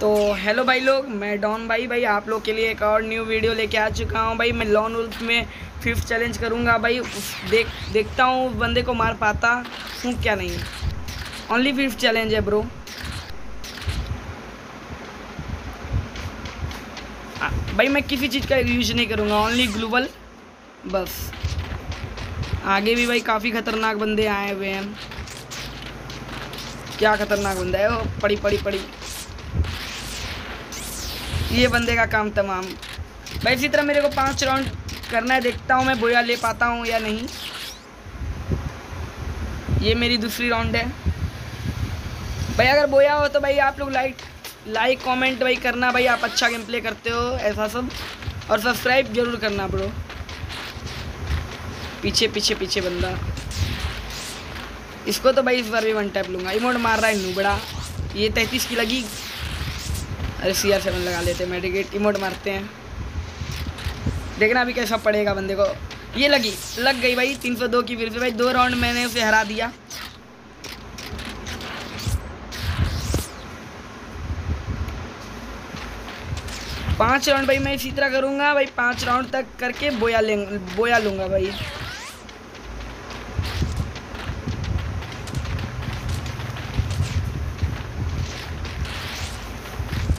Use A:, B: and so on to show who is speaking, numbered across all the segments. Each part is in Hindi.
A: तो हेलो भाई लोग, मैं डॉन भाई। भाई, आप लोग के लिए एक और न्यू वीडियो लेके आ चुका हूँ भाई। मैं लॉन उल्फ में फिफ्थ चैलेंज करूँगा भाई। देख, देखता हूँ बंदे को मार पाता हूँ क्या नहीं। ओनली फिफ्थ चैलेंज है ब्रो भाई, मैं किसी चीज़ का यूज़ नहीं करूँगा। ओनली ग्लोबल बस। आगे भी भाई काफ़ी खतरनाक बंदे आए हुए हैं। क्या खतरनाक बंदा है वो? पड़ी पड़ी पड़ी। ये बंदे का काम तमाम। भाई, इसी तरह मेरे को पाँच राउंड करना है, देखता हूँ मैं बोया ले पाता हूँ या नहीं। ये मेरी दूसरी राउंड है। भाई, अगर बोया हो तो भाई आप लोग लाइक लाइक कमेंट भाई करना भाई, आप अच्छा गेम प्ले करते हो, ऐसा सब। और सब्सक्राइब ज़रूर करना ब्रो पीछे पीछे पीछे बंदा। इसको तो भाई इस बार भी वन टैप लूँगा। इमोट मार रहा है, नूबड़ा। ये तैंतीस की लगी। अरे सी आर सेवन लगा लेते हैं मेडिकेट इमोट मारते हैं। देखना अभी कैसा पड़ेगा बंदे को। ये लगी, लग गई भाई, तीन सौ दो की फिर से भाई, दो राउंड मैंने उसे हरा दिया। पाँच राउंड भाई, मैं इसी तरह करूँगा। भाई, पाँच राउंड तक करके बोया ले बोया लूँगा भाई।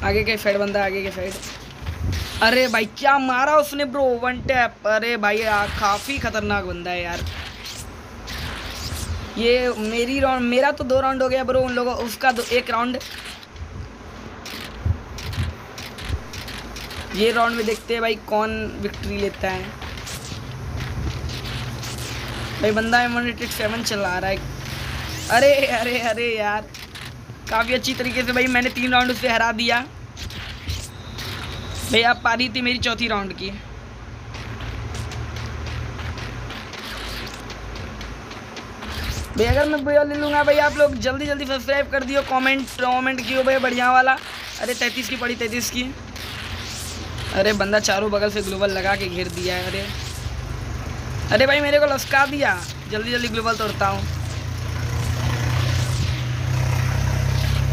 A: आगे के साइड बंदा आगे के साइड अरे भाई, क्या मारा उसने ब्रो वन टैप अरे भाई काफ़ी खतरनाक बंदा है यार। ये मेरी राउंड मेरा तो दो राउंड हो गया ब्रो उन लोगों, उसका दो, एक राउंड ये राउंड में देखते हैं भाई, कौन विक्ट्री लेता है। भाई, बंदा इम्यूनिटेड सेवन चला रहा है। अरे अरे अरे यार। काफ़ी अच्छी तरीके से भाई मैंने तीन राउंड उससे हरा दिया। भाई अब पारी थी मेरी चौथी राउंड की। भाई अगर मैं भैया ले लूँगा भाई, आप लोग जल्दी जल्दी सब्सक्राइब कर दियो कमेंट कमेंट कियो भाई बढ़िया वाला। अरे तैंतीस की पड़ी, तैंतीस की। अरे बंदा चारों बगल से ग्लोबल लगा के घेर दिया है, अरे। अरे भाई मेरे को लसका दिया। जल्दी जल्दी ग्लोबल तोड़ता हूँ।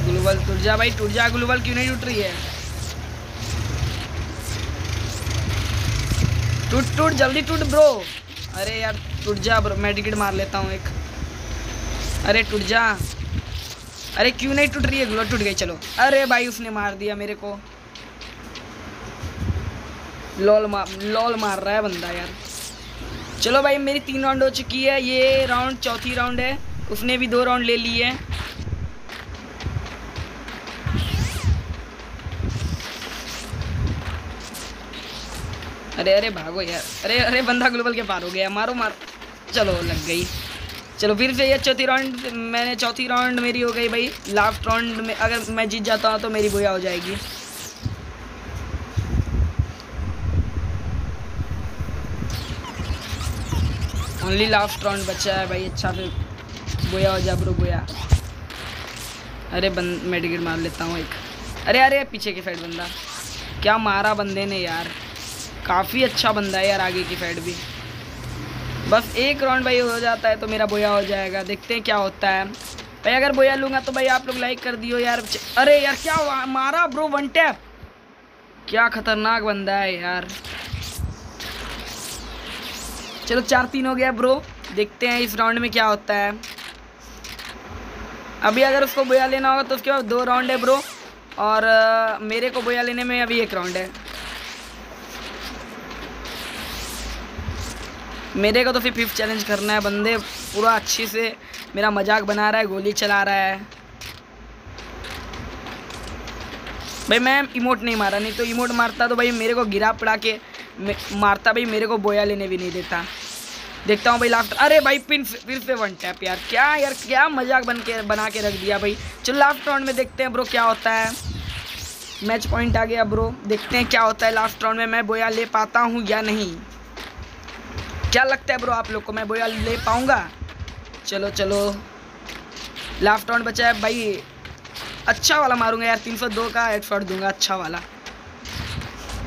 A: ग्लोबल टूट जा भाई टूट जा ग्लोबल क्यों नहीं टूट रही है? टूट टूट, जल्दी टूट ब्रो। अरे यार टूट जा ब्रो, मैं टिकट मार लेता हूँ एक। अरे टूट जा अरे क्यों नहीं टूट रही है? ग्लोबल टूट गई, चलो। अरे भाई, उसने मार दिया मेरे को। लॉल मार लॉल मार रहा है बंदा यार। चलो भाई, मेरी तीन राउंड हो चुकी है। ये राउंड चौथी राउंड है। उसने भी दो राउंड ले लिए हैं। अरे अरे भागो यार। अरे अरे, बंदा ग्लोबल के पार हो गया। मारो, मार। चलो, लग गई। चलो, फिर से ये चौथी राउंड मैंने चौथी राउंड मेरी हो गई भाई। लास्ट राउंड में अगर मैं जीत जाता हूँ तो मेरी बोया हो जाएगी। ओनली लास्ट राउंड बचा है भाई। अच्छा फिर बोया हो जा ब्रो बोया अरे बंद मेडिकेट मार लेता हूँ एक। अरे अरे, पीछे की साइड बंदा। क्या मारा बंदे ने यार। काफ़ी अच्छा बंदा है यार आगे की साइड भी। बस एक राउंड भाई हो जाता है तो मेरा बोया हो जाएगा। देखते हैं क्या होता है। भाई अगर बोया लूँगा तो भाई आप लोग लाइक कर दियो यार। अरे यार क्या हुआ? मारा ब्रो वन टैप क्या खतरनाक बंदा है यार। चलो चार तीन हो गया ब्रो देखते हैं इस राउंड में क्या होता है। अभी अगर उसको बोया लेना होगा तो उसके बाद दो राउंड है ब्रो और मेरे को बोया लेने में अभी एक राउंड है। मेरे को तो फिर फिफ्थ चैलेंज करना है बंदे। पूरा अच्छे से मेरा मज़ाक बना रहा है, गोली चला रहा है। भाई, मैं इमोट नहीं मारा, नहीं तो इमोट मारता तो भाई मेरे को गिरा पड़ा के मारता भाई, मेरे को बोया लेने भी नहीं देता। देखता हूँ भाई लास्ट अरे भाई पिन फिर से वन टैप यार। क्या यार, क्या मज़ाक बन के, बना के रख दिया भाई। चलो लास्ट राउंड में देखते हैं ब्रो क्या होता है। मैच पॉइंट आ गया ब्रो। देखते हैं क्या होता है लास्ट राउंड में, मैं बोया ले पाता हूँ या नहीं। क्या लगता है ब्रो आप लोग को? मैं बोया ले पाऊँगा। चलो चलो। लास्ट राउंड बचा है भाई। अच्छा वाला मारूँगा यार 302 का हेड शॉट दूँगा अच्छा वाला।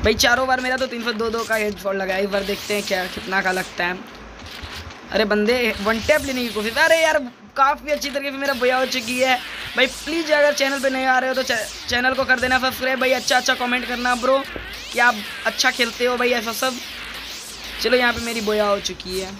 A: भाई, चारों बार मेरा तो 302 दो दो का हेड शॉट लगा। एक बार देखते हैं क्या, कितना का लगता है। अरे बंदे वन टैप लेने की कोशिश अरे यार, काफ़ी अच्छी तरीके से मेरा बोया हो चुकी है। भाई प्लीज़ अगर चैनल पे नहीं आ रहे हो तो चैनल को कर देना सब्सक्राइब भाई अच्छा अच्छा कमेंट करना ब्रो कि आप अच्छा खेलते हो, भाई, ऐसा सब। चलो यहाँ पे मेरी बोया हो चुकी है